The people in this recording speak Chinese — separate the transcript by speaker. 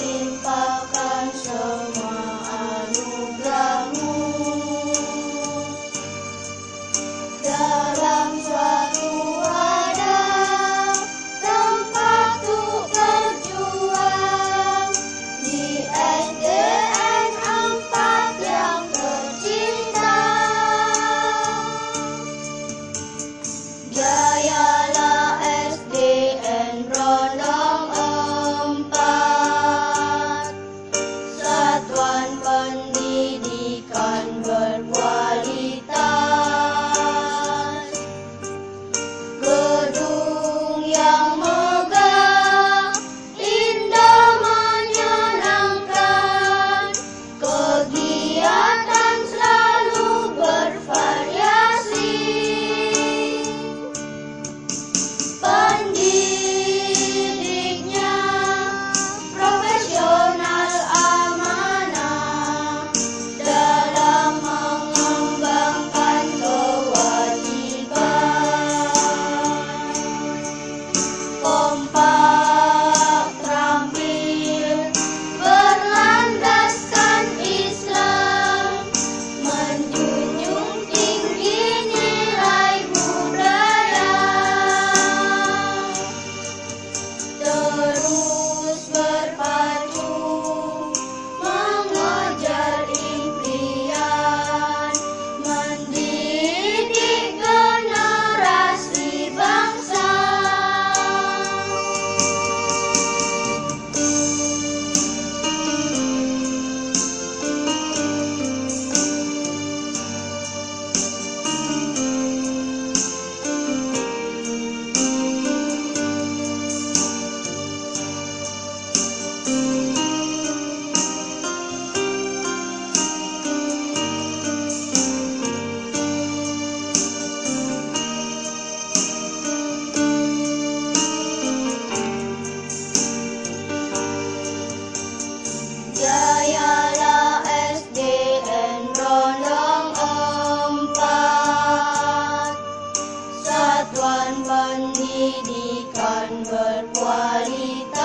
Speaker 1: simpan 我离大